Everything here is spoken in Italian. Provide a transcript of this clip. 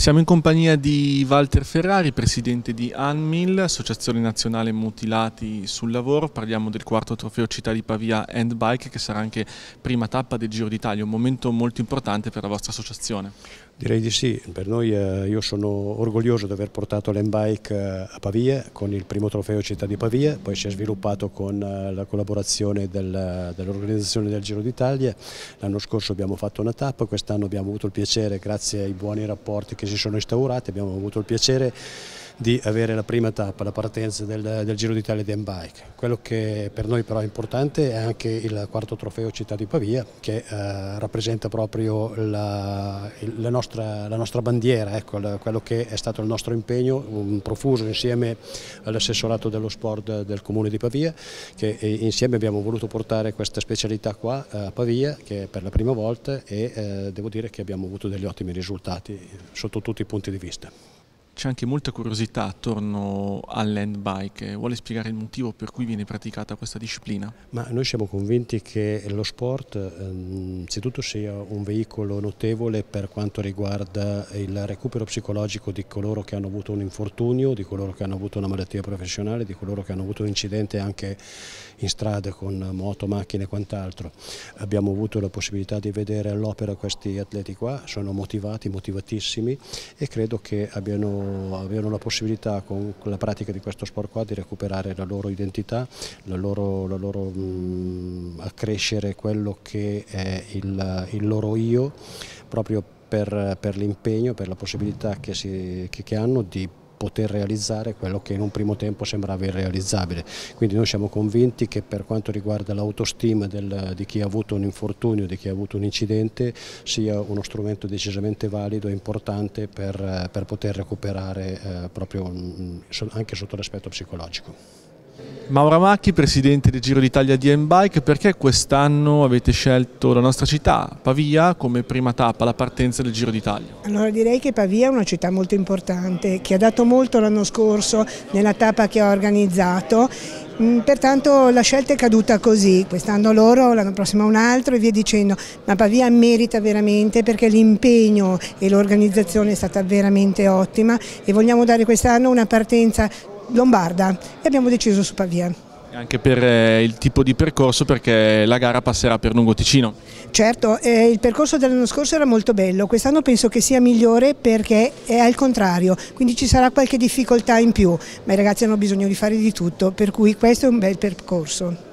Siamo in compagnia di Walter Ferrari, presidente di ANMIL, Associazione Nazionale Mutilati sul Lavoro. Parliamo del quarto trofeo Città di Pavia Handbike che sarà anche prima tappa del Giro d'Italia, un momento molto importante per la vostra associazione. Direi di sì, per noi eh, io sono orgoglioso di aver portato l'handbike eh, a Pavia con il primo trofeo Città di Pavia, poi si è sviluppato con eh, la collaborazione del, dell'organizzazione del Giro d'Italia. L'anno scorso abbiamo fatto una tappa, quest'anno abbiamo avuto il piacere, grazie ai buoni rapporti che si sono instaurati, abbiamo avuto il piacere di avere la prima tappa, la partenza del, del Giro d'Italia di M-Bike. Quello che per noi però è importante è anche il quarto trofeo Città di Pavia che eh, rappresenta proprio la, la, nostra, la nostra, bandiera, ecco, la, quello che è stato il nostro impegno un profuso insieme all'assessorato dello sport del Comune di Pavia che insieme abbiamo voluto portare questa specialità qua eh, a Pavia che è per la prima volta e eh, devo dire che abbiamo avuto degli ottimi risultati sotto tutti i punti di vista c'è anche molta curiosità attorno all'end bike. Vuole spiegare il motivo per cui viene praticata questa disciplina? Ma noi siamo convinti che lo sport ehm, innanzitutto sia un veicolo notevole per quanto riguarda il recupero psicologico di coloro che hanno avuto un infortunio, di coloro che hanno avuto una malattia professionale, di coloro che hanno avuto un incidente anche in strada con moto, macchine e quant'altro. Abbiamo avuto la possibilità di vedere all'opera questi atleti qua, sono motivati, motivatissimi e credo che abbiano avevano la possibilità con la pratica di questo sport qua di recuperare la loro identità, la loro, la loro, mh, accrescere quello che è il, il loro io proprio per, per l'impegno, per la possibilità che, si, che, che hanno di poter realizzare quello che in un primo tempo sembrava irrealizzabile. Quindi noi siamo convinti che per quanto riguarda l'autostima di chi ha avuto un infortunio, di chi ha avuto un incidente, sia uno strumento decisamente valido e importante per, per poter recuperare eh, proprio anche sotto l'aspetto psicologico. Maura Macchi, presidente del Giro d'Italia di M-Bike, perché quest'anno avete scelto la nostra città, Pavia, come prima tappa, la partenza del Giro d'Italia? Allora direi che Pavia è una città molto importante, che ha dato molto l'anno scorso nella tappa che ha organizzato. Mm, Pertanto la scelta è caduta così, quest'anno loro, l'anno prossimo un altro e via dicendo, ma Pavia merita veramente perché l'impegno e l'organizzazione è stata veramente ottima e vogliamo dare quest'anno una partenza lombarda e abbiamo deciso su Pavia. Anche per eh, il tipo di percorso perché la gara passerà per Lungo Ticino. Certo, eh, il percorso dell'anno scorso era molto bello, quest'anno penso che sia migliore perché è al contrario, quindi ci sarà qualche difficoltà in più, ma i ragazzi hanno bisogno di fare di tutto, per cui questo è un bel percorso.